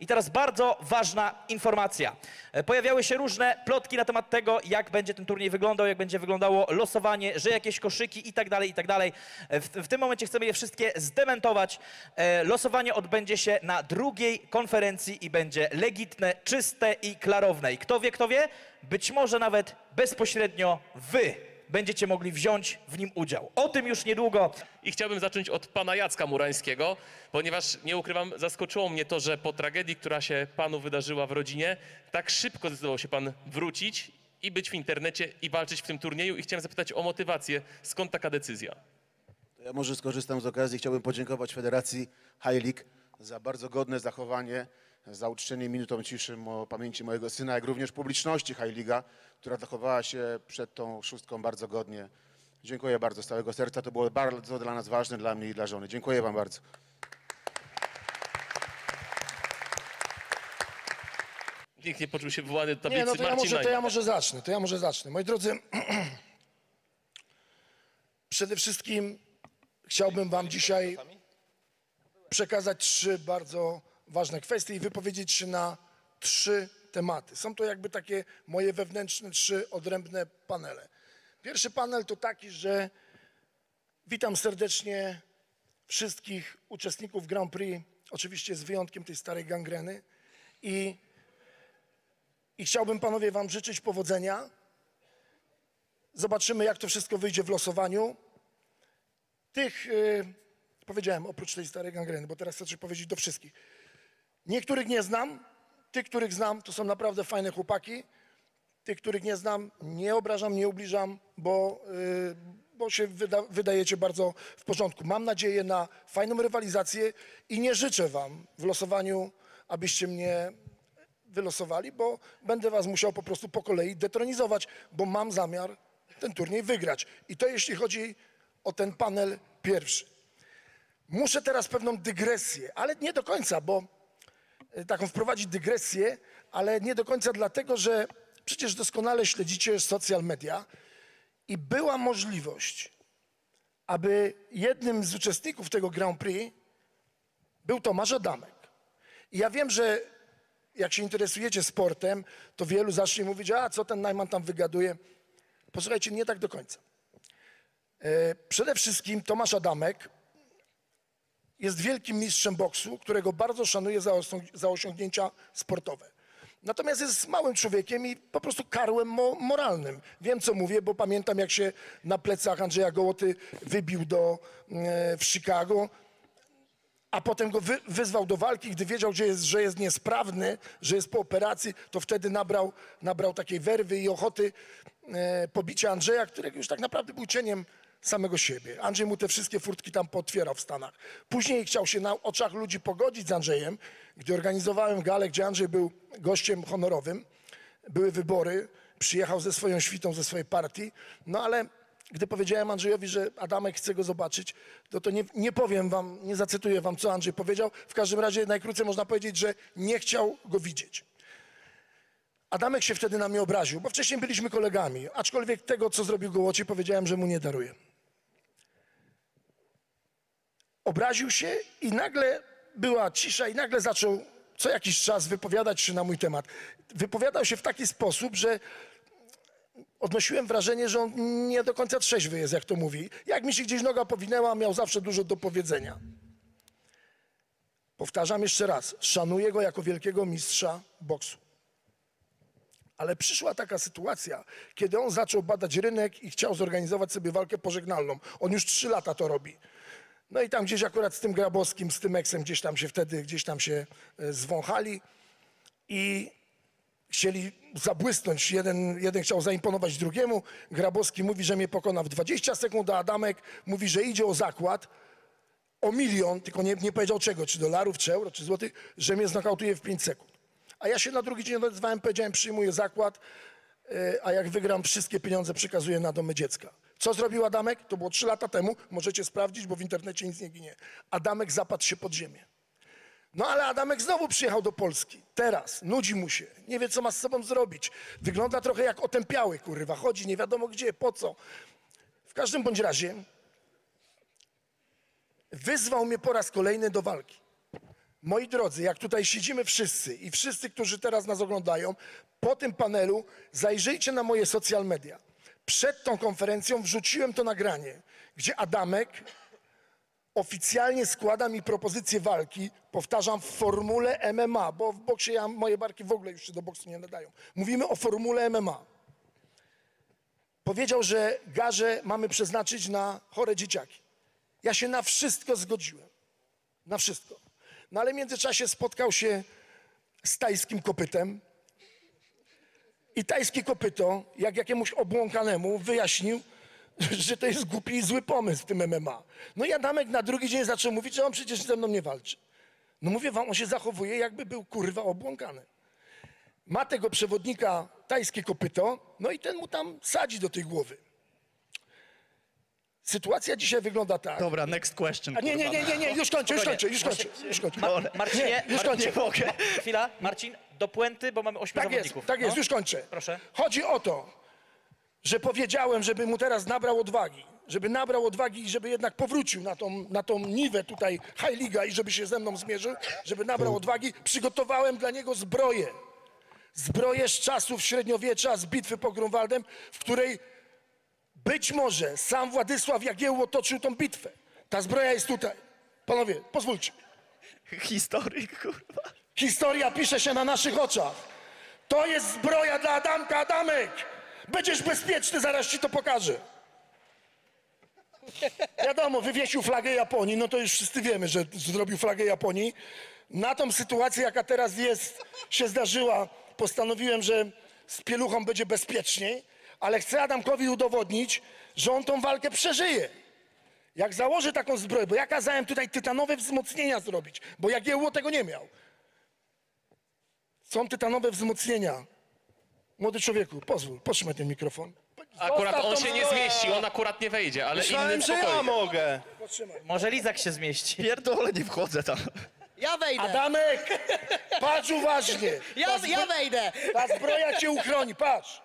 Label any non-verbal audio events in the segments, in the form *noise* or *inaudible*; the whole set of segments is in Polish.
I teraz bardzo ważna informacja. E, Pojawiały się różne plotki na temat tego, jak będzie ten turniej wyglądał, jak będzie wyglądało losowanie, że jakieś koszyki i tak dalej, i tak dalej. E, W, tym momencie chcemy je wszystkie zdementować. E, Losowanie odbędzie się na drugiej konferencji i będzie legitne, czyste i klarowne. I kto wie, kto wie, być może nawet bezpośrednio wy będziecie mogli wziąć w nim udział. O tym już niedługo. I chciałbym zacząć od pana Jacka Murańskiego, ponieważ nie ukrywam, zaskoczyło mnie to, że po tragedii, która się panu wydarzyła w rodzinie, tak szybko zdecydował się pan wrócić i być w internecie i walczyć w tym turnieju. I chciałem zapytać o motywację. Skąd taka decyzja? Ja może skorzystam z okazji. Chciałbym podziękować Federacji High League za bardzo godne zachowanie, za uczczenie minutą ciszy mo, pamięci mojego syna, jak również publiczności High Liga, która zachowała się przed tą szóstką bardzo godnie. Dziękuję bardzo z całego serca. To było bardzo dla nas ważne, dla mnie i dla żony. Dziękuję wam bardzo. Nikt nie poczuł się wywołany do Nie, tablicy no to ja, Marcin może, to ja może zacznę, to ja może zacznę. Moi drodzy, *clears throat* przede wszystkim chciałbym wam dzisiaj przekazać trzy bardzo ważne kwestie i wypowiedzieć się na trzy tematy. Są to jakby takie moje wewnętrzne trzy odrębne panele. Pierwszy panel to taki, że witam serdecznie wszystkich uczestników Grand Prix, oczywiście z wyjątkiem tej starej gangreny i i chciałbym panowie wam życzyć powodzenia. Zobaczymy, jak to wszystko wyjdzie w losowaniu. Tych, yy, powiedziałem, oprócz tej starej gangreny, bo teraz chcę coś powiedzieć do wszystkich. Niektórych nie znam, tych, których znam, to są naprawdę fajne chłopaki. Tych, których nie znam, nie obrażam, nie ubliżam, bo, yy, bo się wyda, wydajecie bardzo w porządku. Mam nadzieję na fajną rywalizację i nie życzę wam w losowaniu, abyście mnie wylosowali, bo będę was musiał po prostu po kolei detronizować, bo mam zamiar ten turniej wygrać. I to jeśli chodzi o ten panel pierwszy. Muszę teraz pewną dygresję, ale nie do końca, bo taką wprowadzić dygresję, ale nie do końca dlatego, że przecież doskonale śledzicie social media i była możliwość, aby jednym z uczestników tego Grand Prix był Tomasz Adamek. I ja wiem, że jak się interesujecie sportem, to wielu zacznie mówić, a co ten Najman tam wygaduje. Posłuchajcie, nie tak do końca. E, Przede wszystkim Tomasz Adamek jest wielkim mistrzem boksu, którego bardzo szanuję za, za osiągnięcia sportowe. Natomiast jest małym człowiekiem i po prostu karłem mo- moralnym. Wiem, co mówię, bo pamiętam, jak się na plecach Andrzeja Gołoty wybił do, e, w Chicago a potem go wy, wyzwał do walki, gdy wiedział, że jest, że jest niesprawny, że jest po operacji, to wtedy nabrał, nabrał takiej werwy i ochoty e, pobicia Andrzeja, którego już tak naprawdę był cieniem samego siebie. Andrzej mu te wszystkie furtki tam pootwierał w Stanach. Później chciał się na oczach ludzi pogodzić z Andrzejem, gdy organizowałem galę, gdzie Andrzej był gościem honorowym. Były wybory, przyjechał ze swoją świtą, ze swojej partii, no ale gdy powiedziałem Andrzejowi, że Adamek chce go zobaczyć, to, to nie, nie powiem wam, nie zacytuję wam, co Andrzej powiedział. W każdym razie najkrócej można powiedzieć, że nie chciał go widzieć. Adamek się wtedy na mnie obraził, bo wcześniej byliśmy kolegami, aczkolwiek tego, co zrobił Gołoci, powiedziałem, że mu nie daruję. Obraził się i nagle była cisza i nagle zaczął co jakiś czas wypowiadać się na mój temat. Wypowiadał się w taki sposób, że odnosiłem wrażenie, że on nie do końca trzeźwy jest, jak to mówi. Jak mi się gdzieś noga powinęła, miał zawsze dużo do powiedzenia. Powtarzam jeszcze raz, szanuję go jako wielkiego mistrza boksu. Ale przyszła taka sytuacja, kiedy on zaczął badać rynek i chciał zorganizować sobie walkę pożegnalną. On już trzy lata to robi. No i tam gdzieś akurat z tym Grabowskim, z tym eksem gdzieś tam się wtedy, gdzieś tam się e, zwąchali i chcieli zabłysnąć. Jeden, jeden chciał zaimponować drugiemu. Grabowski mówi, że mnie pokona w 20 sekund, a Adamek mówi, że idzie o zakład, o milion, tylko nie, nie powiedział czego, czy dolarów, czy euro, czy złotych, że mnie znokautuje w 5 sekund. A ja się na drugi dzień odezwałem, powiedziałem, przyjmuję zakład, e, a jak wygram, wszystkie pieniądze przekazuję na domy dziecka. Co zrobił Adamek? To było 3 lata temu, możecie sprawdzić, bo w internecie nic nie ginie. Adamek zapadł się pod ziemię. No ale Adamek znowu przyjechał do Polski. Teraz. Nudzi mu się. Nie wie, co ma z sobą zrobić. Wygląda trochę jak otępiały, kurwa. Chodzi nie wiadomo gdzie, po co. W każdym bądź razie wyzwał mnie po raz kolejny do walki. Moi drodzy, jak tutaj siedzimy wszyscy i wszyscy, którzy teraz nas oglądają, po tym panelu zajrzyjcie na moje social media. Przed tą konferencją wrzuciłem to nagranie, gdzie Adamek oficjalnie składa mi propozycję walki, powtarzam, w formule MMA, bo w boksie ja, moje barki w ogóle już się do boksu nie nadają. Mówimy o formule MMA. Powiedział, że garze mamy przeznaczyć na chore dzieciaki. Ja się na wszystko zgodziłem. Na wszystko. No ale w międzyczasie spotkał się z tajskim kopytem. I tajskie kopyto, jak jakiemuś obłąkanemu, wyjaśnił, *laughs* że to jest głupi i zły pomysł w tym MMA. No i Adamek na drugi dzień zaczął mówić, że on przecież ze mną nie walczy. No mówię wam, on się zachowuje, jakby był kurwa obłąkany. Ma tego przewodnika tajskie kopyto, no i ten mu tam sadzi do tej głowy. Sytuacja dzisiaj wygląda tak. Dobra, next question. A nie, nie, nie, nie, nie, już kończę, już kończę, już kończę, już kończę. Marcinie, Nie, już Marcinie, kończę. mogę. Chwila, Marcin, do puenty, bo mamy ośmiu Tak jest, zawodników. tak jest, No. już kończę. Proszę. Chodzi o to, że powiedziałem, żeby mu teraz nabrał odwagi, żeby nabrał odwagi i żeby jednak powrócił na tą, na tą niwę tutaj High Liga i żeby się ze mną zmierzył, żeby nabrał odwagi. Przygotowałem dla niego zbroję. Zbroję z czasów średniowiecza, z bitwy pod Grunwaldem, w której być może sam Władysław Jagiełło toczył tą bitwę. Ta zbroja jest tutaj. Panowie, pozwólcie. Historyk, kurwa. Historia pisze się na naszych oczach. To jest zbroja dla Adamka, Adamek! Będziesz bezpieczny, zaraz ci to pokażę. Wiadomo, wywiesił flagę Japonii, no to już wszyscy wiemy, że zrobił flagę Japonii. Na tą sytuację, jaka teraz jest, się zdarzyła, postanowiłem, że z pieluchą będzie bezpieczniej, ale chcę Adamkowi udowodnić, że on tą walkę przeżyje. Jak założy taką zbroję, bo ja kazałem tutaj tytanowe wzmocnienia zrobić, bo Jagiełło tego nie miał. Są tytanowe wzmocnienia. Młody człowieku, pozwól, potrzymaj ten mikrofon. Akurat Zostaw on się nie zmieści, on akurat nie wejdzie, ale Myślałem, innym że ja spokojnie. mogę. Potrzymaj. Może Lizak się zmieści. Pierdolę, nie wchodzę tam. Ja wejdę. Adamek, patrz uważnie. Ja, zbro- ja wejdę. ta zbroja cię uchroni, patrz.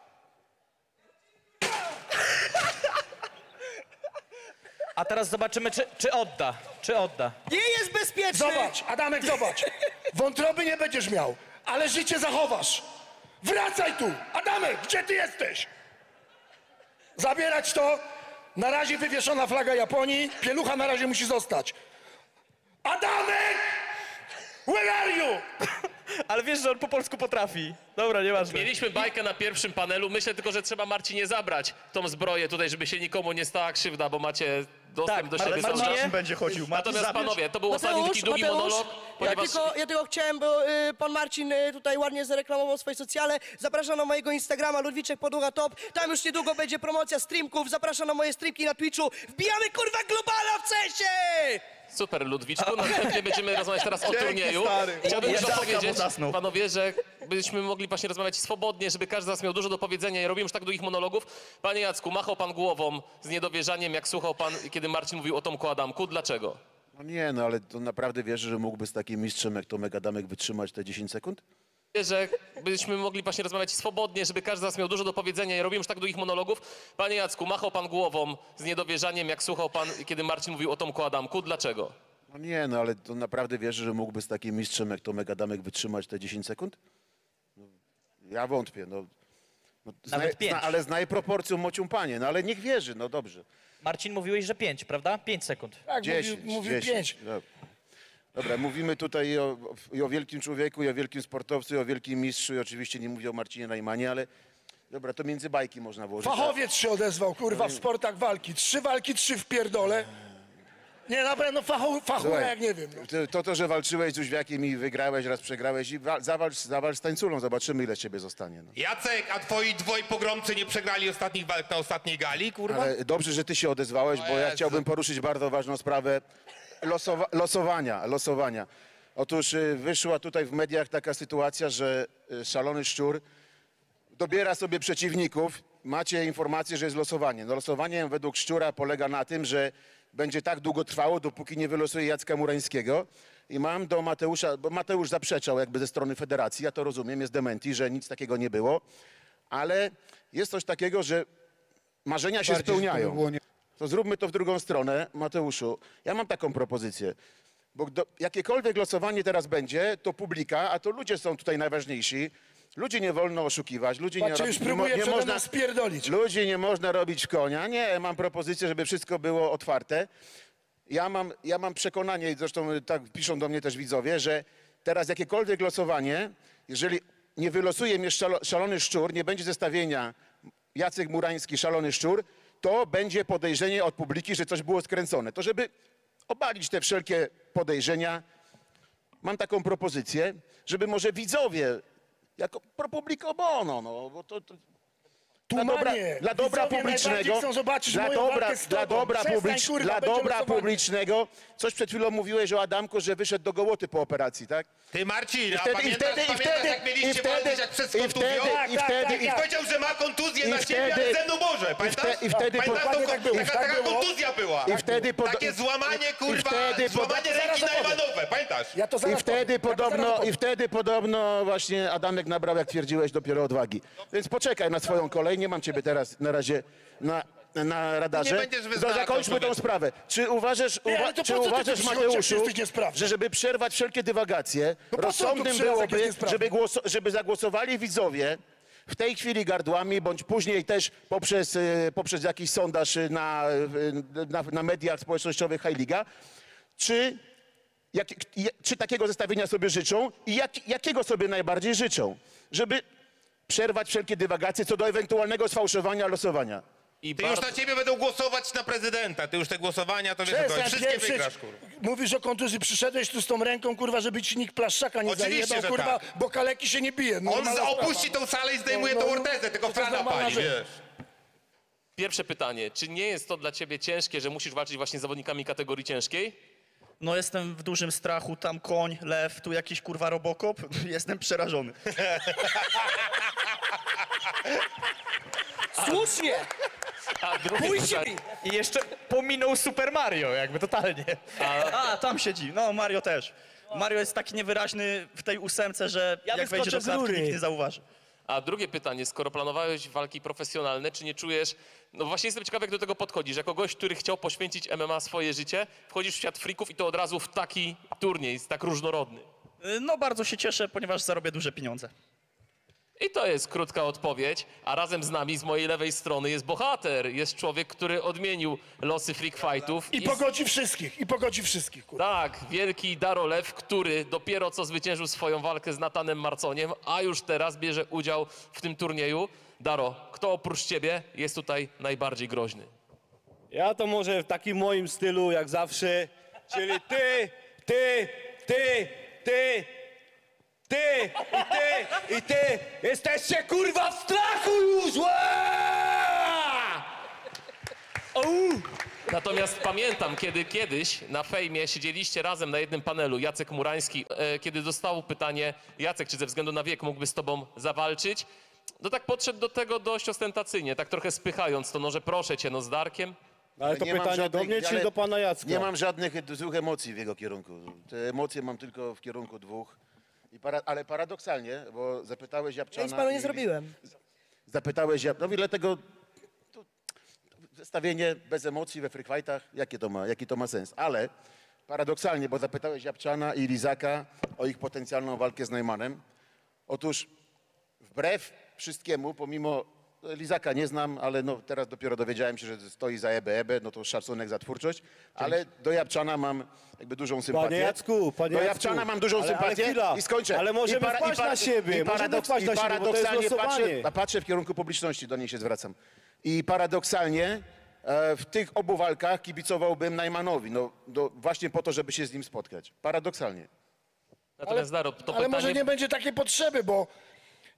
A teraz zobaczymy, czy, czy odda. Czy odda. Nie jest bezpieczny. Zobacz, Adamek, zobacz. Wątroby nie będziesz miał, ale życie zachowasz. Wracaj tu. Adamek, gdzie ty jesteś? Zabierać to. Na razie wywieszona flaga Japonii. Pielucha na razie musi zostać. Adamek! Where are you? *laughs* Ale wiesz, że on po polsku potrafi. Dobra, nieważne. Mieliśmy bajkę na pierwszym panelu, myślę tylko, że trzeba Marcinie zabrać tą zbroję tutaj, żeby się nikomu nie stała krzywda, bo macie dostęp Tak, do ale siebie Marcinie- cały czas. Marcin będzie chodził. Marcin, Natomiast zabierz. panowie, to był ostatni taki długi Mateusz, monolog, ja ponieważ tylko, ja tylko chciałem, bo y, pan Marcin y, tutaj ładnie zareklamował swoje socjale. Zapraszam na mojego Instagrama Ludwiczek Podługa Top. Tam już niedługo będzie promocja streamków. Zapraszam na moje streamki na Twitchu. Wbijamy kurwa globala w sensie! Super Ludwiczku, *laughs* następnie będziemy rozmawiać teraz o Dzięki, turnieju. stary. Chciałbym Ja tylko tak, powiedzieć, bo zasnął. panowie, że byśmy mogli właśnie rozmawiać swobodnie, żeby każdy z nas miał dużo do powiedzenia i robimy już tak długich monologów. Panie Jacku, machał pan głową z niedowierzaniem, jak słuchał pan, kiedy Marcin mówił o Tomku Adamku. Dlaczego? No nie, no ale to naprawdę wierzy, że mógłby z takim mistrzem jak Tomek Adamek wytrzymać te 10 sekund? Że byśmy mogli właśnie rozmawiać swobodnie, żeby każdy z nas miał dużo do powiedzenia i robimy już tak długich monologów. Panie Jacku, machał pan głową z niedowierzaniem, jak słuchał pan, kiedy Marcin mówił o Tomku Adamku. Dlaczego? No nie, no ale to naprawdę wierzy, że mógłby z takim mistrzem jak Tomek Adamek wytrzymać te 10 sekund? No, ja wątpię, no. no Nawet pięć. ale znaj proporcją mocią panie, no ale niech wierzy, no dobrze. Marcin, mówiłeś, że pięć, prawda? Pięć sekund. Tak, 10, mówił, mówił 10. pięć. Dobra. Dobra, mówimy tutaj i o, i o wielkim człowieku, i o wielkim sportowcu, i o wielkim mistrzu, i oczywiście nie mówię o Marcinie Najmanie, ale dobra, to między bajki można włożyć. Fachowiec się odezwał, kurwa, w sportach walki. Trzy walki, trzy w pierdole. Nie, naprawdę, no fachu, fachura Słuchaj, jak nie wiem. No. To, to, to, że walczyłeś z Jóźwiakiem i wygrałeś, raz przegrałeś i wa- zawalcz, zawalcz z tańculą, zobaczymy ile z ciebie zostanie. No. Jacek, a twoi dwoj pogromcy nie przegrali ostatnich walk na ostatniej gali, kurwa? Ale dobrze, że ty się odezwałeś, bo ja Jezu. chciałbym poruszyć bardzo ważną sprawę losowa losowania, losowania. Otóż y, wyszła tutaj w mediach taka sytuacja, że y, szalony szczur dobiera sobie przeciwników. Macie informację, że jest losowanie. No, losowanie według szczura polega na tym, że będzie tak długo trwało, dopóki nie wylosuje Jacka Murańskiego. I mam do Mateusza, bo Mateusz zaprzeczał jakby ze strony federacji, ja to rozumiem, jest dementi, że nic takiego nie było, ale jest coś takiego, że marzenia się spełniają. To zróbmy to w drugą stronę, Mateuszu. Ja mam taką propozycję. Bo do, jakiekolwiek losowanie teraz będzie, to publika, a to ludzie są tutaj najważniejsi. Ludzi nie wolno oszukiwać, ludzi nie, Patrzcie, robi- już nie, nie można spierdolić. Ludzi nie można robić konia. Nie, mam propozycję, żeby wszystko było otwarte. Ja mam, ja mam przekonanie, i zresztą tak piszą do mnie też widzowie, że teraz jakiekolwiek losowanie, jeżeli nie wylosuje mnie szalo, szalony szczur, nie będzie zestawienia Jacek Murański, szalony szczur, to będzie podejrzenie od publiki, że coś było skręcone. To żeby obalić te wszelkie podejrzenia, mam taką propozycję, żeby może widzowie, jako pro publico bono, no, bo to, to dla dobra, Tłumanie, dla dobra widzowie najbardziej publicznego, chcą zobaczyć dla dobra, dla dobra, Przestań, publicz, kurwa, dla dobra publicznego, coś przed chwilą mówiłeś o Adamku, że wyszedł do Gołoty po operacji, tak? Ty Marcin, a wtedy- i pamiętasz, wtedy- i pamiętasz wtedy- jak mieliście i wtedy- walczyć jak przed i kontuzją? wtedy- Tak, i tak, wtedy- tak, I tak. powiedział, że ma kontuzję I na siebie, wtedy- ale ze mną może, pamiętasz? i wtedy- Pamiętasz, Dokładnie tą- tak było, taka, tak taka było. kontuzja była. I wtedy pod- Takie złamanie, i kurwa, wtedy złamanie ręki na. Ivanowe, pamiętasz? Ja to I wtedy podobno, i wtedy podobno właśnie Adamek nabrał, jak twierdziłeś, dopiero odwagi. Więc poczekaj na swoją kolej, nie mam ciebie teraz na razie na, na radarze. Nie będziesz zakończmy tą sprawę. Czy uważasz, Nie, uwa- ale to czy po co ty tu uważasz jak Mateuszu, jesteś niesprawny? że żeby przerwać wszelkie dywagacje, No po co tu rozsądnym jak byłoby, jest niesprawny? żeby, głoso- żeby zagłosowali widzowie w tej chwili gardłami, bądź później też poprzez, e, poprzez jakiś sondaż e, na, e, na, na mediach społecznościowych High Liga, czy jak, je- czy takiego zestawienia sobie życzą i jak, jakiego sobie najbardziej życzą, żeby przerwać wszelkie dywagacje co do ewentualnego sfałszowania losowania. I Ty już bardzo- na ciebie będą głosować na prezydenta. Ty już te głosowania, to wiesz, to Przestań wszystkie pieprzyć. wygrasz, kurwa. Mówisz o kontuzji, przyszedłeś tu z tą ręką, kurwa, żeby ci nikt plaszczaka nie Oczywiście, zajebał, że kurwa, tak. bo kaleki się nie bije. On z- sprawa. opuści tą salę i zdejmuje No, tą no, ortezę, tylko to jest frana normalna pali, rzecz. wiesz. Pierwsze pytanie. Czy nie jest to dla ciebie ciężkie, że musisz walczyć właśnie z zawodnikami kategorii ciężkiej? No jestem w dużym strachu, tam koń, lew, tu jakiś kurwa robokop. *laughs* Jestem przerażony. *laughs* Słusznie! A drugie pytanie. I jeszcze pominął Super Mario, jakby totalnie. A, tam siedzi. No, Mario też. Mario jest taki niewyraźny w tej ósemce, że Ja jak wejdzie do z klatki, rury. nikt nie zauważy. A drugie pytanie, skoro planowałeś walki profesjonalne, czy nie czujesz, no właśnie jestem ciekawy, jak do tego podchodzisz, jako gość, który chciał poświęcić MMA swoje życie, wchodzisz w świat frików i to od razu w taki turniej, jest tak różnorodny. No, bardzo się cieszę, ponieważ zarobię duże pieniądze. I to jest krótka odpowiedź, a razem z nami, z mojej lewej strony jest bohater, jest człowiek, który odmienił losy freak fightów. I pogodzi wszystkich, i pogodzi wszystkich, kurwa. Tak, wielki Darolew, który dopiero co zwyciężył swoją walkę z Natanem Marconiem, a już teraz bierze udział w tym turnieju. Daro, kto oprócz ciebie jest tutaj najbardziej groźny? Ja to może w takim moim stylu jak zawsze, czyli ty, ty, ty, ty, ty i ty i ty jesteście kurwa w strachu już! Ła! Natomiast pamiętam, kiedy kiedyś na fejmie siedzieliście razem na jednym panelu, Jacek Murański, e, kiedy dostał pytanie, Jacek, czy ze względu na wiek mógłby z tobą zawalczyć, no tak podszedł do tego dość ostentacyjnie, tak trochę spychając to, no że proszę cię, no z Darkiem. Ale to Nie mam pytanie do żadnych- mnie czy ale do pana Jacka? Nie mam żadnych złych emocji w jego kierunku. Te emocje mam tylko w kierunku dwóch. I para, ale paradoksalnie, bo zapytałeś Ja Japczana... nic panu nie i- zrobiłem. Zapytałeś Jap... No i dlatego to zestawienie bez emocji we free fightach, jakie to ma, jaki to ma sens? Ale paradoksalnie, bo zapytałeś Japczana i Lizaka o ich potencjalną walkę z Neumannem. Otóż wbrew wszystkiemu, pomimo Lizaka nie znam, ale no teraz dopiero dowiedziałem się, że stoi za EBE, EBE, no to szacunek za twórczość, ale do Japczana mam jakby dużą sympatię. Panie Jacku, panie do Jacku. Japczana mam dużą Ale- ale sympatię chwila. i skończę. Ale możemy I para- wpaść i para- na siebie, i możemy paradoks- wpaść i na siebie, bo to jest paradoksalnie patrzę, a patrzę w kierunku publiczności, do niej się zwracam. I paradoksalnie e, w tych obu walkach kibicowałbym Najmanowi, no, do, właśnie po to, żeby się z nim spotkać. Paradoksalnie. Natomiast Daro, to Ale pytanie... może nie będzie takiej potrzeby, bo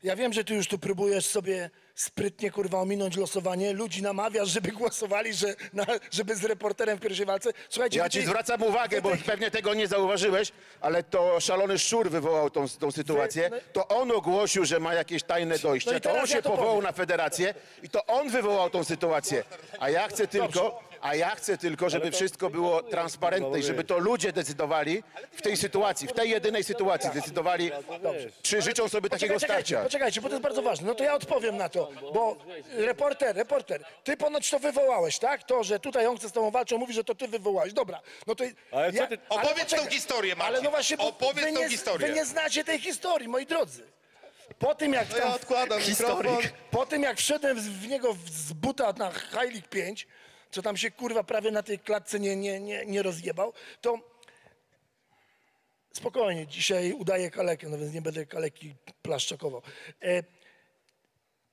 ja wiem, że ty już tu próbujesz sobie sprytnie, kurwa, ominąć losowanie. Ludzi namawiasz, żeby głosowali, że, na, żeby z reporterem w pierwszej walce. Słuchajcie, Ja wy ci zwracam uwagę, bo pewnie tego nie zauważyłeś, ale to szalony szczur wywołał tą, tą sytuację. To on ogłosił, że ma jakieś tajne No dojście. i To teraz on się ja to powołał powiem. na federację i to on wywołał tą sytuację. A ja chcę tylko, A ja chcę tylko, żeby wszystko było transparentne i żeby to ludzie decydowali w tej sytuacji, w tej jedynej sytuacji decydowali, czy życzą sobie takiego Poczekajcie, starcia. poczekajcie, bo to jest bardzo ważne. No to ja odpowiem na to, bo reporter, reporter, ty ponoć to wywołałeś, tak? To, że tutaj on chce z tobą walczyć, on mówi, że to ty wywołałeś. Dobra, no to... Ale co ty- ale Opowiedz poczekaj. tą historię, Marcin. Ale no właśnie, bo Opowiedz wy tą nie, historię. Wy nie znacie tej historii, moi drodzy. Po tym jak tam... odkładam. Po tym jak wszedłem z- w niego w- z buta na League 5, co tam się kurwa prawie na tej klatce nie, nie, nie, nie rozjebał, to spokojnie, dzisiaj udaję kalekę, no więc nie będę kaleki plaszczakował. E,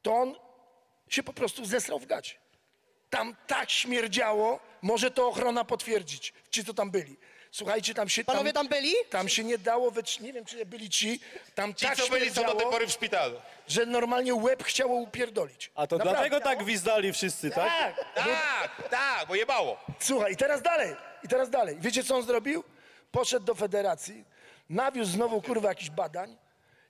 to on się po prostu zesrał w gacie. Tam tak śmierdziało, może to ochrona potwierdzić, ci co tam byli. Słuchajcie, tam się... Panowie tam byli? Tam się nie dało, wytrz- nie wiem czy byli ci, tam Ci, tak co byli, są do tej śmierdziało, pory w szpitalu. że normalnie łeb chciało upierdolić. A to Naprawdę. dlatego tak gwizdali wszyscy, tak? Tak, Tak, tak, bo jebało. Słuchaj, i teraz dalej, i teraz dalej. Wiecie, co on zrobił? Poszedł do federacji, nawiózł znowu, kurwa, jakichś badań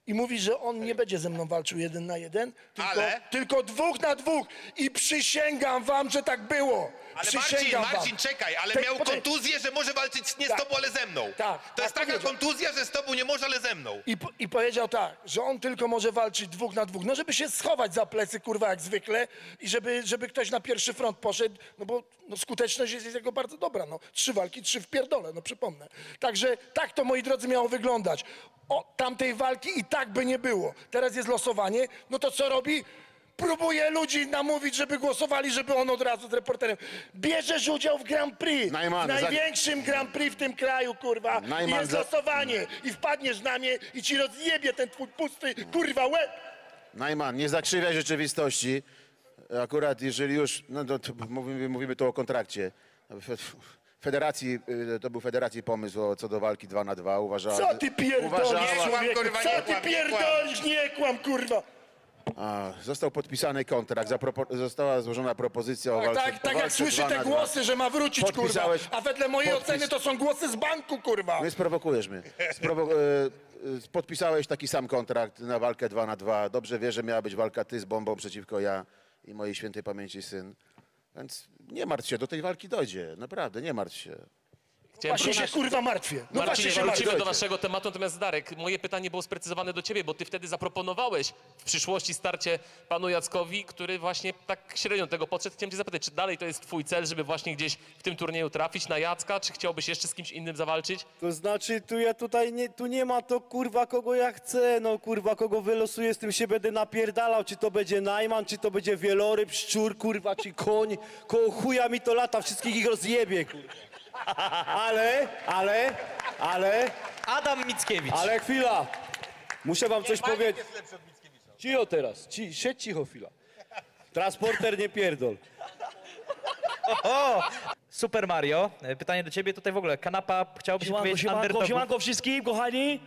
i mówi, że on nie będzie ze mną walczył jeden na jeden, tylko, Ale? tylko dwóch na dwóch. I przysięgam wam, że tak było. Ale Marcin, przysięgam Marcin, wam. czekaj, ale Tak, miał poczekaj. kontuzję, że może walczyć nie z Tak. tobą, ale ze mną. Tak, To tak jest taka powiedział. kontuzja, że z tobą nie może, ale ze mną. I, po- I powiedział tak, że on tylko może walczyć dwóch na dwóch, no żeby się schować za plecy, kurwa, jak zwykle i żeby, żeby ktoś na pierwszy front poszedł, no bo no, skuteczność jest, jest jego bardzo dobra, no. Trzy walki, trzy w pierdole, no przypomnę. Także tak to, moi drodzy, miało wyglądać. O, tamtej walki i tak by nie było. Teraz jest losowanie, no to co robi? Próbuje ludzi namówić, żeby głosowali, żeby on od razu z reporterem. Bierzesz udział w Grand Prix. Najman, w za- największym Grand Prix w tym kraju, kurwa. I Najman, jest za- losowanie. I wpadniesz na mnie i ci rozjebie ten twój pusty, kurwa, łeb. Najman, nie zakrzywiaj rzeczywistości. Akurat jeżeli już, no to, to mówimy, mówimy tu o kontrakcie. Fe- Federacji, y, to był federacji pomysł o, co do walki 2 na 2 Uważała, Co ty pierdolisz, uważała, człowieku? Co nie ty kłam, nie pierdolisz? Nie kłam, kurwa. A, został podpisany kontrakt, zapropo- została złożona propozycja o Tak, walce tak, tak o jak walce 2 te na 2. głosy, że ma wrócić, kurwa. Podpisałeś- A wedle mojej podpis- oceny to są głosy z banku, kurwa. Nie sprowokujesz mnie. Sprowo- e, e, podpisałeś taki sam kontrakt na walkę 2 na 2 Dobrze wiesz, że miała być walka ty z bombą przeciwko ja i mojej świętej pamięci syn. Więc nie martw się, do tej walki dojdzie. Naprawdę, nie martw się. Chciałem Właśnie się, kurwa, martwię. No właśnie Marcinie, się martwię. wrócimy do waszego tematu, natomiast Darek, moje pytanie było sprecyzowane do ciebie, bo ty wtedy zaproponowałeś w przyszłości starcie panu Jackowi, który właśnie tak średnio do tego podszedł. Chciałem cię zapytać, czy dalej to jest twój cel, żeby właśnie gdzieś w tym turnieju trafić na Jacka, czy chciałbyś jeszcze z kimś innym zawalczyć? To znaczy, tu ja tutaj nie, tu nie ma to kurwa kogo ja chcę, no kurwa kogo wylosuję, z tym się będę napierdalał, czy to będzie Najman, czy to będzie wieloryb, szczur, kurwa, czy koń, koło chuja mi to lata, wszystkich ich rozjebie, kurwa. Ale, ale, ale, Adam Mickiewicz. ale chwila, muszę wam coś powiedzieć. Cicho teraz, ci, siedź cicho chwila. Transporter nie pierdol. O! Super Mario, e, pytanie do ciebie tutaj w ogóle. Kanapa, chciałbyś Siemanko, powiedzieć siemanko, siemanko wszystkim, kochani.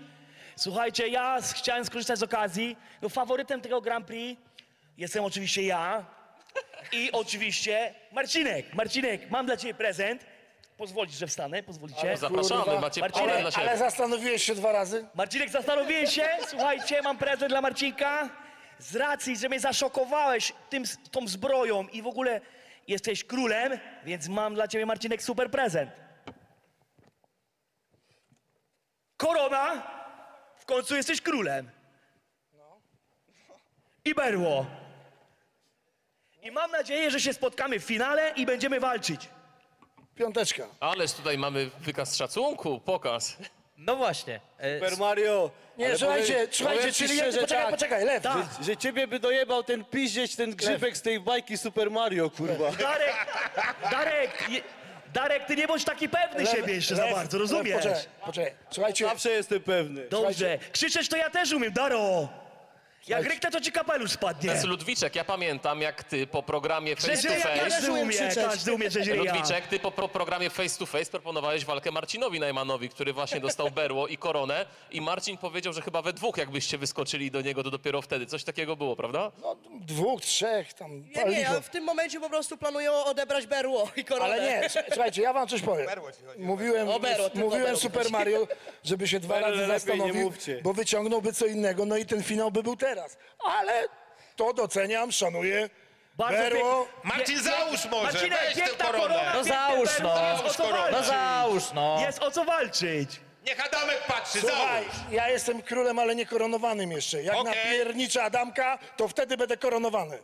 Słuchajcie, ja chciałem skorzystać z okazji. No, faworytem tego Grand Prix jestem oczywiście ja i oczywiście Marcinek. Marcinek, mam dla ciebie prezent. Pozwolisz, że wstanę? Pozwolicie? Zapraszamy, macie Marcinek, pole dla siebie. Ale zastanowiłeś się dwa razy? Marcinek, zastanowiłem się. Słuchajcie, mam prezent dla Marcinka. Z racji, że mnie zaszokowałeś tym, tą zbroją i w ogóle jesteś królem, więc mam dla ciebie, Marcinek, super prezent. Korona. W końcu jesteś królem. I berło. I mam nadzieję, że się spotkamy w finale i będziemy walczyć. Piąteczka. Ależ tutaj mamy wykaz szacunku, pokaz. No właśnie. e, Super Mario. Nie, ale słuchajcie, powiem- słuchajcie, powiem ci czyli szczerze poczekaj, tak, poczekaj, Lew. Że, że ciebie by dojebał ten piździeć, ten grzybek z tej bajki Super Mario, kurwa. *laughs* Darek, Darek, je, Darek, ty nie bądź taki pewny Lew, siebie jeszcze za bardzo, Lew, rozumiesz? Poczekaj, poczekaj. Słuchajcie, Zawsze jestem pewny. Dobrze. Krzyczeć to ja też umiem, Daro. Jak ryknę, to ci kapelusz spadnie. Jest Ludwiczek, ja pamiętam jak ty po programie Face to Face... każdy umie, każdy umie, że. Ludwiczek, ty po pro programie Face to Face proponowałeś walkę Marcinowi Najmanowi, który właśnie dostał *laughs* berło i koronę i Marcin powiedział, że chyba we dwóch jakbyście wyskoczyli do niego, to dopiero wtedy. Coś takiego było, prawda? no, dwóch, trzech, tam, Nie, nie, ja w tym momencie po prostu planuję odebrać berło i koronę. Ale nie, s- *laughs* słuchajcie, ja wam coś powiem. Mówiłem, O berło, tylko mówiłem berło Super. Mario, żeby się dwa razy lepiej nie zastanowił, mówcie. bo wyciągnąłby co innego, no i ten finał by był teraz. Ale to doceniam, szanuję. Bardzo Berło. pięk- Marcin, załóż może, weź tę piękna koronę. korona, No piękne załóż, berło, no. Jest o co koronę. No walczyć. załóż, no. Jest o co walczyć. Niech Adamek patrzy, Słuchaj, załóż. ja jestem królem, ale nie koronowanym jeszcze. Jak Okej. napierniczę Adamka, to wtedy będę koronowany.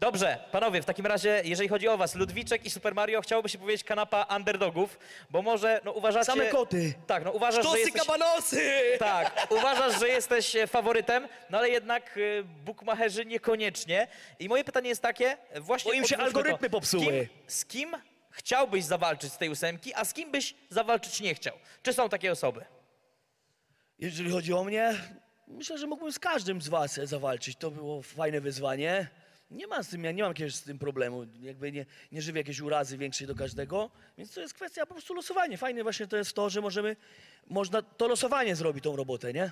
Dobrze, panowie, w takim razie, jeżeli chodzi o was, Ludwiczek i Super Mario, chciałoby się powiedzieć kanapa underdogów, bo może, no uważacie... Same koty. Tak, no uważasz, że Tosy jesteś... kabanosy! Tak, uważasz, że jesteś e, faworytem, no ale jednak e, bukmacherzy niekoniecznie. I moje pytanie jest takie, właśnie... Bo im się odwróćmy algorytmy popsuły. Z kim, z kim chciałbyś zawalczyć z tej ósemki, a z kim byś zawalczyć nie chciał? Czy są takie osoby? Jeżeli chodzi o mnie, myślę, że mógłbym z każdym z was zawalczyć. To było fajne wyzwanie. Nie mam z tym, ja nie mam jakiegoś z tym problemu. Jakby nie, nie żywię jakiejś urazy większej do każdego. Więc to jest kwestia po prostu losowania. Fajne właśnie to jest to, że możemy, można to losowanie zrobi tą robotę, nie?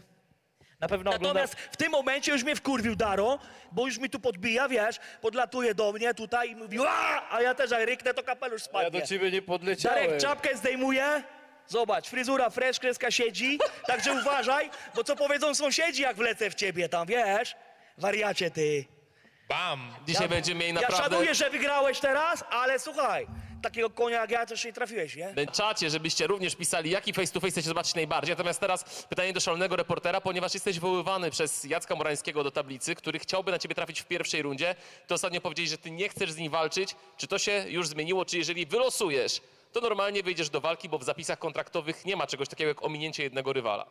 Na pewno ogląda... Natomiast w tym momencie już mnie wkurwił Daro, bo już mi tu podbija, wiesz, podlatuje do mnie tutaj i mówi, "Ła!" a ja też jak ryknę, to kapelusz Ja spadnie. do ciebie nie podleciałem. Darek czapkę zdejmuje. Zobacz, fryzura fresh, kreska siedzi, także uważaj, bo co powiedzą sąsiedzi, jak wlecę w ciebie tam, wiesz? Wariacie ty. Bam. Dzisiaj będziemy mieli Ja naprawdę... szanuję, że wygrałeś teraz, ale słuchaj, takiego konia jak ja też nie trafiłeś, nie? Czacie, żebyście również pisali, jaki face to face chcecie zobaczyć najbardziej. Natomiast teraz pytanie do szalonego reportera, ponieważ jesteś wywoływany przez Jacka Morańskiego do tablicy, który chciałby na ciebie trafić w pierwszej rundzie. To ostatnio powiedzieli, że ty nie chcesz z nim walczyć. Czy to się już zmieniło? Czy jeżeli wylosujesz, to normalnie wyjdziesz do walki, bo w zapisach kontraktowych nie ma czegoś takiego jak ominięcie jednego rywala.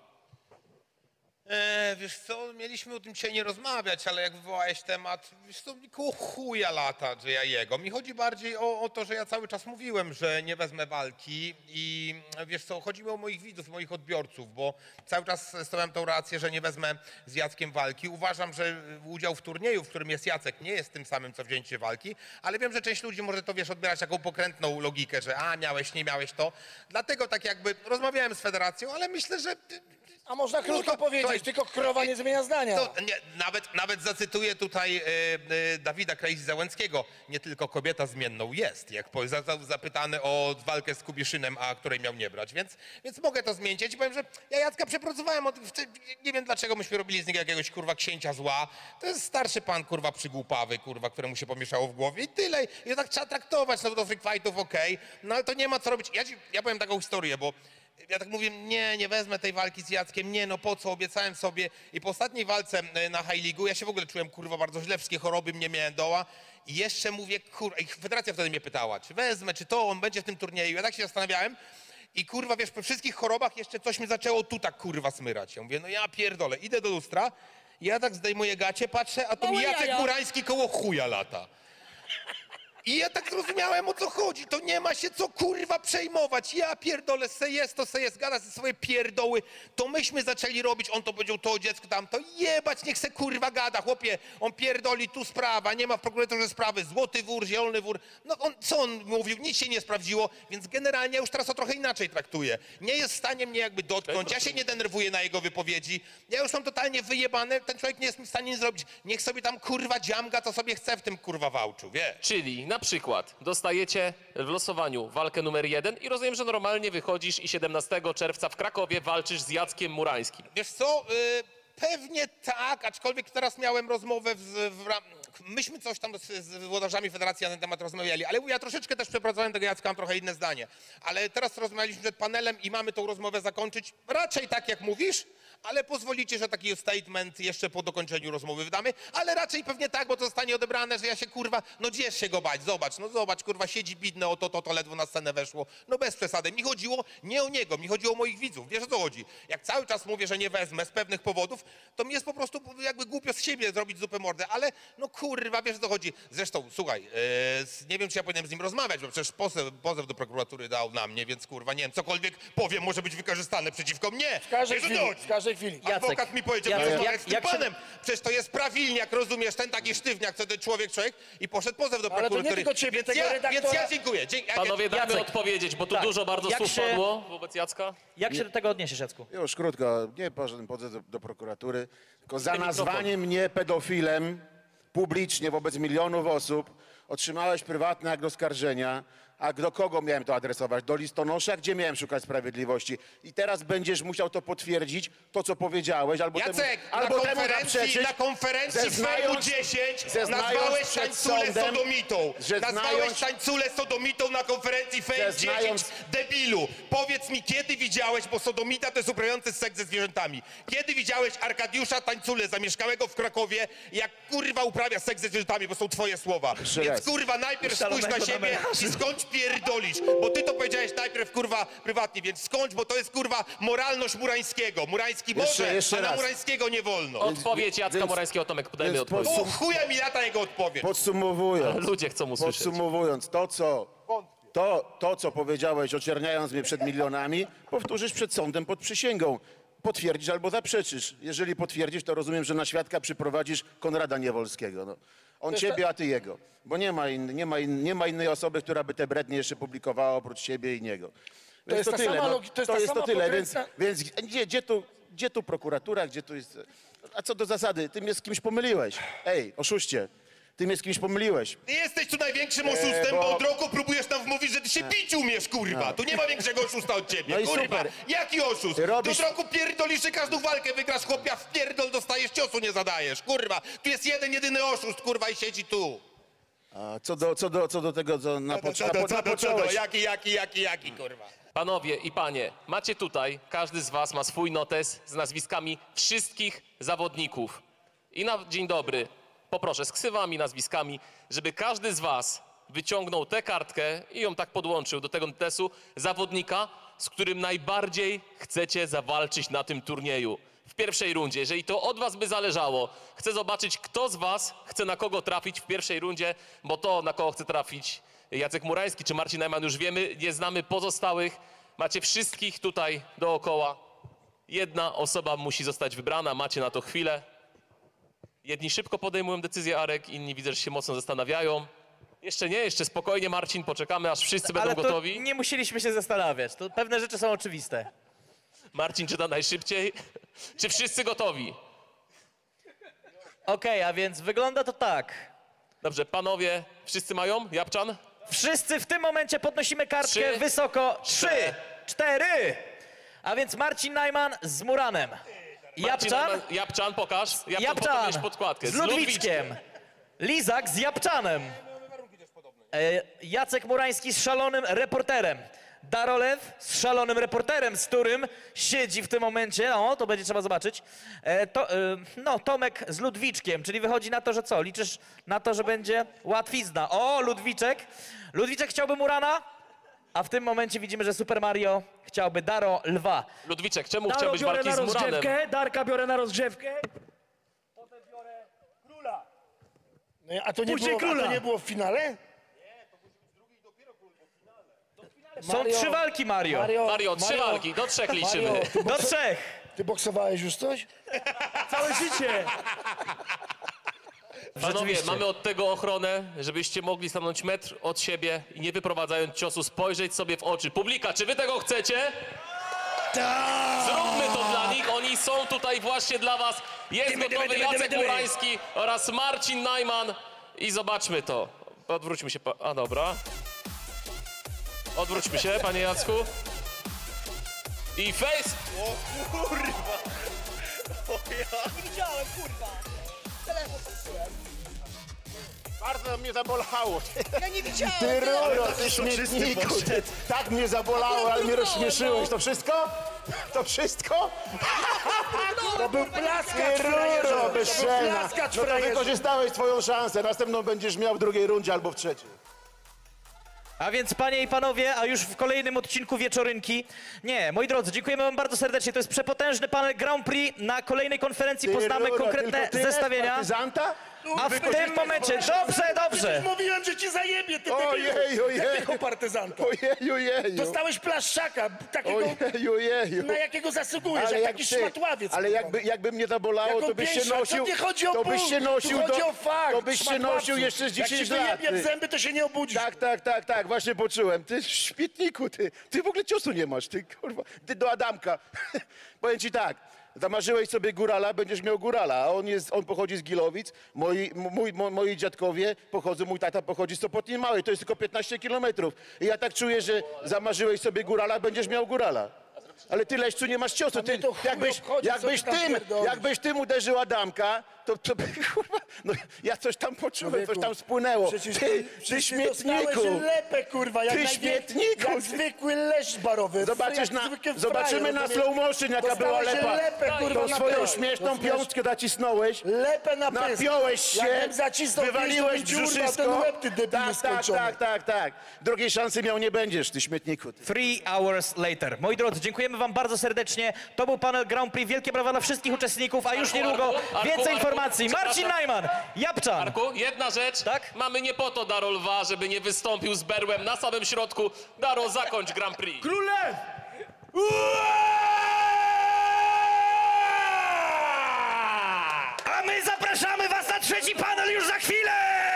E, wiesz co, mieliśmy o tym dzisiaj nie rozmawiać, ale jak wywołałeś temat, wiesz co, koło chuja lata, że ja jego. Mi chodzi bardziej o, o to, że ja cały czas mówiłem, że nie wezmę walki i wiesz co, chodzi mi o moich widzów, moich odbiorców, bo cały czas stawiam tą rację, że nie wezmę z Jackiem walki. Uważam, że udział w turnieju, w którym jest Jacek, nie jest tym samym, co wzięcie walki, ale wiem, że część ludzi może to, wiesz, odbierać taką pokrętną logikę, że a, miałeś, nie miałeś to. Dlatego tak jakby rozmawiałem z federacją, ale myślę, że A można krótko Kurwa, powiedzieć, słuchaj, tylko krowa nie zmienia zdania. to, nie, nawet, nawet zacytuję tutaj e, e, Dawida Krejzi Załęckiego. Nie tylko kobieta zmienną jest, jak za, zapytany o walkę z Kubiszynem, a której miał nie brać. Więc, więc mogę to zmienić. Ja ci powiem, że ja Jacka przepracowałem. Od, nie wiem dlaczego myśmy robili z niego jakiegoś kurwa księcia zła. To jest starszy pan kurwa przygłupawy, kurwa, któremu się pomieszało w głowie i tyle. I tak trzeba traktować. No do freak fightów okej, no ale to nie ma co robić. Ja, ci, ja powiem taką historię, bo ja tak mówię, nie, nie wezmę tej walki z Jackiem, nie, no po co, obiecałem sobie. I po ostatniej walce e, na High League'u, ja się w ogóle czułem, kurwa, bardzo źle, wszystkie choroby mnie miałem doła. I jeszcze mówię, kurwa, i federacja wtedy mnie pytała, czy wezmę, czy to, on będzie w tym turnieju. Ja tak się zastanawiałem. I kurwa, wiesz, po wszystkich chorobach jeszcze coś mi zaczęło tu tak kurwa smyrać. Ja mówię, no ja pierdolę, idę do lustra, ja tak zdejmuję gacie, patrzę, a to mi Małe Jacek jaja. Murański koło chuja lata. I ja tak zrozumiałem, o co chodzi. To nie ma się co kurwa przejmować. Ja pierdolę, se jest, to se jest, gada ze swoje pierdoły. To myśmy zaczęli robić, on to powiedział, to dziecko tam, to jebać, niech se kurwa gada, chłopie. On pierdoli, tu sprawa, nie ma w prokuraturze sprawy, złoty wór, zielony wór. No on, co on mówił, nic się nie sprawdziło, więc generalnie już teraz to trochę inaczej traktuję. Nie jest w stanie mnie jakby dotknąć, ja się nie denerwuję na jego wypowiedzi. Ja już mam totalnie wyjebane, ten człowiek nie jest mi w stanie nic zrobić. Niech sobie tam kurwa dziamga, co sobie chce w tym kurwa wałczu, wiesz. Czyli na przykład dostajecie w losowaniu walkę numer jeden i rozumiem, że normalnie wychodzisz i 17 czerwca w Krakowie walczysz z Jackiem Murańskim. Wiesz co, y, pewnie tak, aczkolwiek teraz miałem rozmowę w, w ram... Myśmy coś tam z, z włodarzami federacji na ten temat rozmawiali, ale ja troszeczkę też przepracowałem tego Jacka, mam trochę inne zdanie. Ale teraz rozmawialiśmy przed panelem i mamy tą rozmowę zakończyć raczej tak, jak mówisz, ale pozwolicie, że taki statement jeszcze po dokończeniu rozmowy wydamy, ale raczej pewnie tak, bo to zostanie odebrane, że ja się kurwa, no gdzież się go bać, zobacz, no zobacz, kurwa, siedzi bidne, o to, to, to ledwo na scenę weszło, no bez przesady. Mi chodziło nie o niego, mi chodziło o moich widzów, wiesz o co chodzi? Jak cały czas mówię, że nie wezmę z pewnych powodów, to mi jest po prostu jakby głupio z siebie zrobić zupę mordę, ale no kurwa, wiesz o co chodzi? Zresztą, słuchaj, z- nie wiem, czy ja powinienem z nim rozmawiać, bo przecież pozew, pozew do prokuratury dał na mnie, więc kurwa, nie wiem, cokolwiek powiem może być wykorzystane przeciwko mnie. W każdej Wiesz, o co chwili. Jacek, Adwokat mi powiedział, Jacek, że jak- z tym jak się- panem. Przecież to jest prawilniak, rozumiesz, ten taki sztywniak, co ten człowiek, człowiek i poszedł pozew do Ale to nie prokuratury. tylko ciebie, więc tego ja, redaktora. Więc ja dziękuję. Dzie- ja- Panowie, dajmy Jacek. odpowiedzieć, bo tu Tak. dużo bardzo Jak słów się- padło wobec Jacka. Jak się do tego odniesiesz, Jacku? Już krótko, nie poszedłem pozew do, do prokuratury, tylko za mikrofon. nazwanie mnie pedofilem publicznie wobec milionów osób otrzymałeś prywatne akt oskarżenia A do kogo miałem to adresować? Do listonosza? Gdzie miałem szukać sprawiedliwości? I teraz będziesz musiał to potwierdzić, to co powiedziałeś, albo Jacek, temu, albo na temu konferencji, na konferencji Fejmu zeznając- 10 zeznając nazwałeś sądem, sodomitą. że Nazwałeś znając- tańculę sodomitą na konferencji Fejm 10 Zeznając- debilu. Powiedz mi, kiedy widziałeś, bo sodomita to jest uprawiający seks ze zwierzętami. Kiedy widziałeś Arkadiusza Tańculę zamieszkałego w Krakowie, jak kurwa uprawia seks ze zwierzętami, bo są twoje słowa. Więc kurwa najpierw spójrz na siebie i skądź pierdolisz, bo ty to powiedziałeś najpierw kurwa prywatnie, więc skądź, bo to jest kurwa moralność Murańskiego. Murański Jeszcze- może, jeszcze a na raz. Murańskiego nie wolno. Odpowiedź Jacka więc- Morańskiego, Tomek, podajmy więc odpowiedź. chuja mi lata jego odpowiedź. Podsumowując, Ludzie chcą usłyszeć. podsumowując, to co, to, to co powiedziałeś, oczerniając mnie przed milionami, powtórzysz przed sądem pod przysięgą. Potwierdzisz albo zaprzeczysz. Jeżeli potwierdzisz, to rozumiem, że na świadka przyprowadzisz Konrada Niewolskiego. No. On ciebie, a ty jego. Bo nie ma, in, nie, ma in, nie ma innej osoby, która by te brednie jeszcze publikowała oprócz ciebie i niego. Więc jest ta tyle. sama no. to jest to sama tyle. Więc, więc gdzie, gdzie, tu, gdzie tu prokuratura, gdzie tu jest... A co do zasady, ty mnie z kimś pomyliłeś. Ej, oszuście, ty mnie z kimś pomyliłeś. Ty jesteś tu największym oszustem, bo- bo... od roku ty się pić umiesz, kurwa. Tu nie ma większego oszusta od ciebie, No i kurwa. super. Jaki oszust? Ty robisz- od roku pierdolisz, że każdą walkę wygrasz, chłopia, w pierdol dostajesz, ciosu nie zadajesz, kurwa. Tu jest jeden, jedyny oszust, kurwa, i siedzi tu. A co do, co do, co do tego, co na, Co pocz- do, na, co po- do, co do, co do, napocząłeś. jaki, jaki, jaki, jaki, kurwa. Panowie i panie, macie tutaj, każdy z was ma swój notes z nazwiskami wszystkich zawodników. I na dzień dobry poproszę z ksywami, nazwiskami, żeby każdy z was wyciągnął tę kartkę i ją tak podłączył do tego notesu zawodnika, z którym najbardziej chcecie zawalczyć na tym turnieju. W pierwszej rundzie, jeżeli to od was by zależało, chcę zobaczyć, kto z was chce na kogo trafić w pierwszej rundzie, bo to, na kogo chce trafić Jacek Murański czy Marcin Najman już wiemy, nie znamy pozostałych. Macie wszystkich tutaj dookoła. Jedna osoba musi zostać wybrana, macie na to chwilę. Jedni szybko podejmują decyzję, Arek, inni widzę, że się mocno zastanawiają. Jeszcze nie, jeszcze spokojnie, Marcin, poczekamy, aż wszyscy będą Ale to gotowi. nie musieliśmy się zastanawiać. To pewne rzeczy są oczywiste. Marcin czyta najszybciej. *laughs* Czy wszyscy gotowi? Okej, a więc wygląda to tak. Dobrze, panowie, wszyscy mają? Japczan? Wszyscy w tym momencie podnosimy kartkę Trzy, wysoko. Trzy, cztery. A więc Marcin Najman z Muranem. Marcin Japczan, Japczan, pokaż. Japczan, Japczan pokaż podkładkę. z Ludwiczkiem. Lizak z Japczanem. E, Jacek Murański z szalonym reporterem. Darolew z szalonym reporterem, z którym siedzi w tym momencie, o, to będzie trzeba zobaczyć. E, to, e, no, Tomek z Ludwiczkiem, czyli wychodzi na to, że co? Liczysz na to, że będzie łatwizna. O, Ludwiczek. Ludwiczek chciałby Murana, a w tym momencie widzimy, że Super Mario chciałby Daro Lwa. Ludwiczek, czemu Daro chciałbyś walki z Muranem? rozgrzewkę, Darka biorę na rozgrzewkę. Potem biorę króla. No, a, to nie Później było, a to króla. nie było w finale? Są Mario, trzy walki, Mario. Mario, Mario, trzy Mario, walki, do trzech liczymy. Mario, ty, Do trzech. ty boksowałeś już coś? Całe życie. Panowie, Rzeczywiście. mamy od tego ochronę, żebyście mogli stanąć metr od siebie i nie wyprowadzając ciosu, spojrzeć sobie w oczy. Publika, czy wy tego chcecie? Zróbmy to dla nich, oni są tutaj właśnie dla was. Jest Dymy, dymy, gotowy dymy, Jacek dymy, dymy. Murański oraz Marcin Najman i zobaczmy to. Odwróćmy się, pa- a dobra. Odwróćmy się, panie Jacku. I face! Nie widziałem, kurwa. Telefon patrzyłem. Bardzo mnie zabolało. Ja nie widziałem. Ty ruro, ty śmietniku, ty, tak mnie zabolało, ale mnie rozśmieszyłeś. To wszystko? To wszystko? To był plaskacz, frajerze. To był plaskacz, No to frajerze. wykorzystałeś twoją szansę. Następną będziesz miał w drugiej rundzie albo w trzeciej. A więc panie i panowie, a już w kolejnym odcinku Wieczorynki. Nie, moi drodzy, dziękujemy wam bardzo serdecznie. To jest przepotężny panel Grand Prix. Na kolejnej konferencji poznamy konkretne zestawienia. A w tym momencie, dobrze, dobrze. Mówiłem, że ci zajebie, ty Ojej, debilu. ojej. Jakiego partyzanta? Ojeju, jeju. Dostałeś plaszczaka, takiego, Ojeju, jeju. na jakiego zasługujesz, jak taki ty- szmatławiec. ale kurwa. jakby, jakby mnie zabolało, Jaką to byś się nosił. To nie chodzi o to byś się nosił chodzi do, o fakt, To byś się szmatławcu. nosił jeszcze z 10 Jak ci lat. wyjebie ty. w zęby, to się nie obudzisz. Tak, tak, tak, tak, właśnie poczułem. Ty śpietniku, ty, ty w ogóle ciosu nie masz, ty kurwa. Ty do Adamka. *laughs* Powiem ci tak, Zamarzyłeś sobie górala, będziesz miał górala, a on, jest, on pochodzi z Gilowic, moi, mój, mo, moi dziadkowie pochodzą, mój tata pochodzi z Sopotni Małej, to jest tylko 15 kilometrów. I ja tak czuję, że zamarzyłeś sobie górala, będziesz miał górala. Ale ty, Leszczu, nie masz ciosu. Ty, jakbyś, jakbyś, tym, jakbyś tym uderzył Adamka, to, to by, *laughs* kurwa, no, ja coś tam poczułem, coś tam spłynęło. Przecież Ty, ty przecież ty dostałeś śmietniku! lepę, kurwa, jak, Ty najwię- śmietniku! jak zwykły leś barowy. Zobaczysz jak na, zwykły zobaczymy frajer, na rozumiesz? slow motion, jaka była Dostałeś lepa. lepę, kurwa, Tą na swoją pysk, śmieszną rozumiesz? piątkę nacisnąłeś. Lepę na pysk. Napiąłeś się, zacisnął wywaliłeś pięść, to bym dziurwał brzuszyską. ten łeb, ty debilu tak, tak, skończony. tak, tak, tak. Drugiej szansy miał nie będziesz, ty śmietniku. Ty. Three hours later. Moi drodzy, dziękujemy wam bardzo serdecznie. To był panel Grand Prix. Wielkie brawa dla wszystkich uczestników, a już niedługo więcej Arku, formacji. Marcin Najman, Japczan. Marku, jedna rzecz. Tak? Mamy nie po to Darol Wa, żeby nie wystąpił z berłem na samym środku. Daro, zakończ Grand Prix. Królew! A my zapraszamy was na trzeci panel już za chwilę!